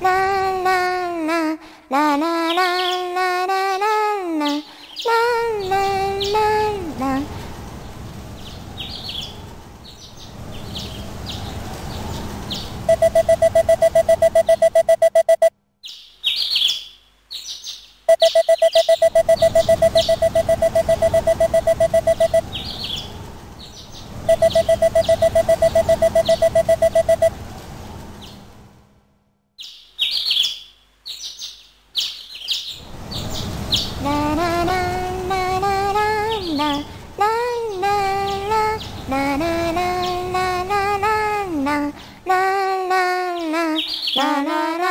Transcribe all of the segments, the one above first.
la la la la la la na na na na na na na na na na na na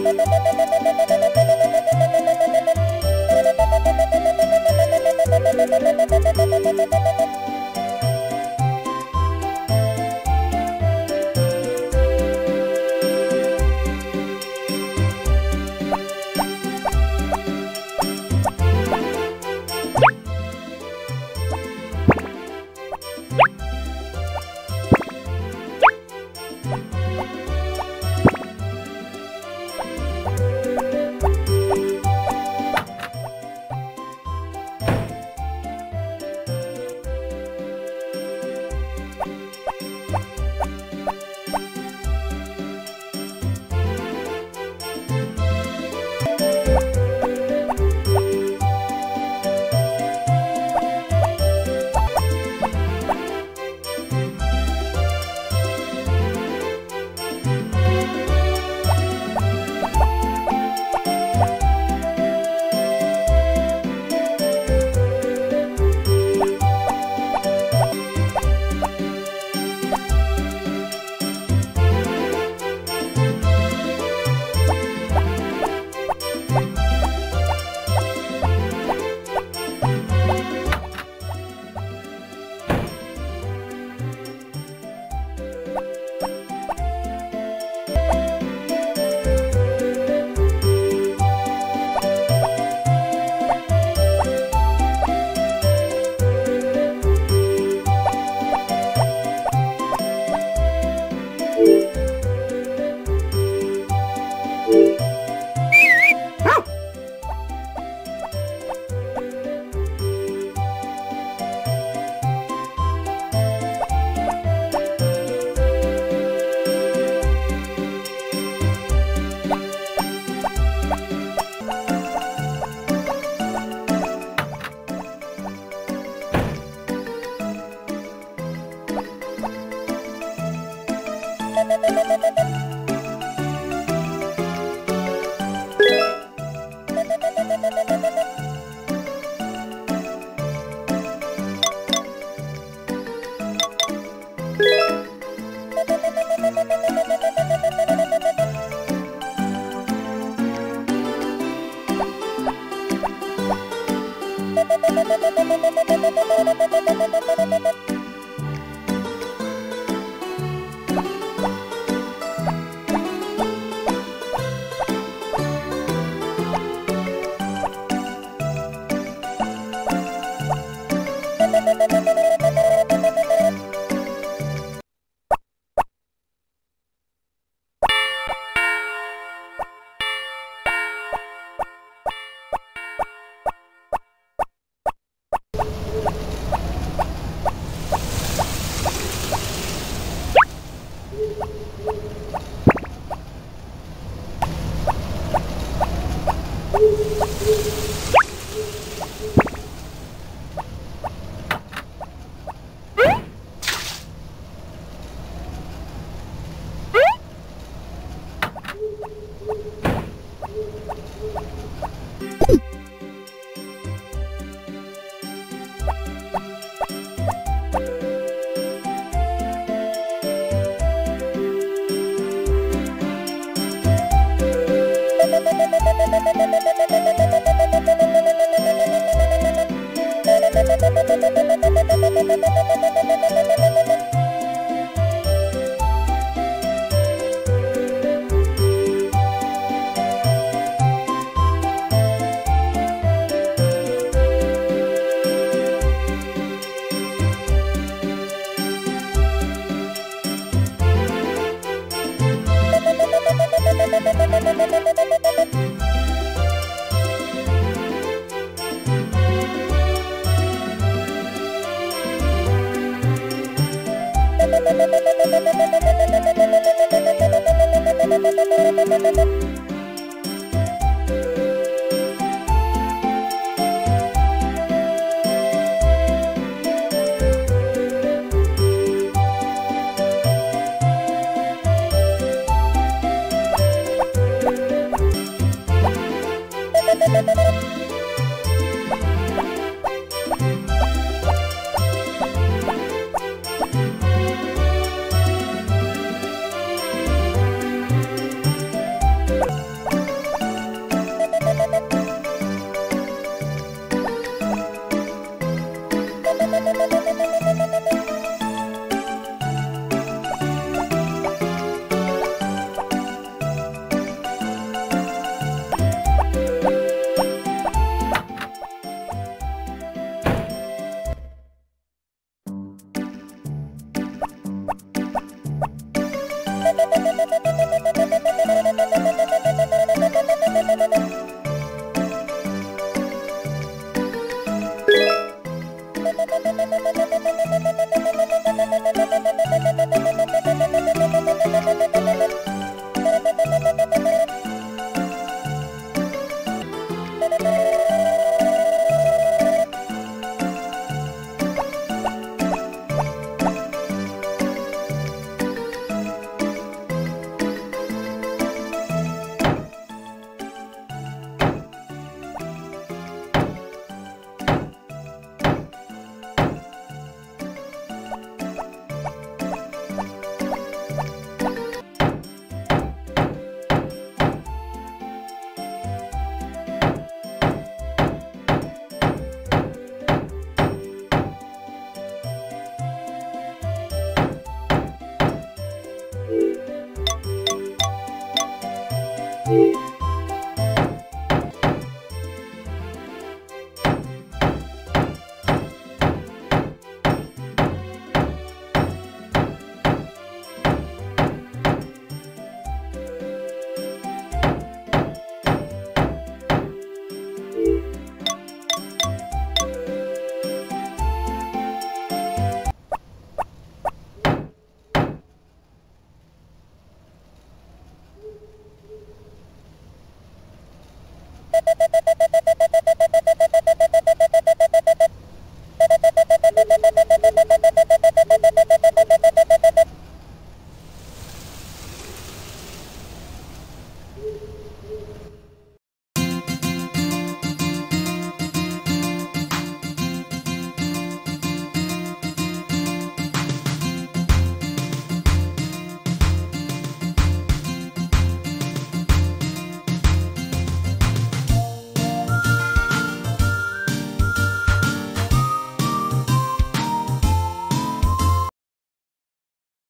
Thank you.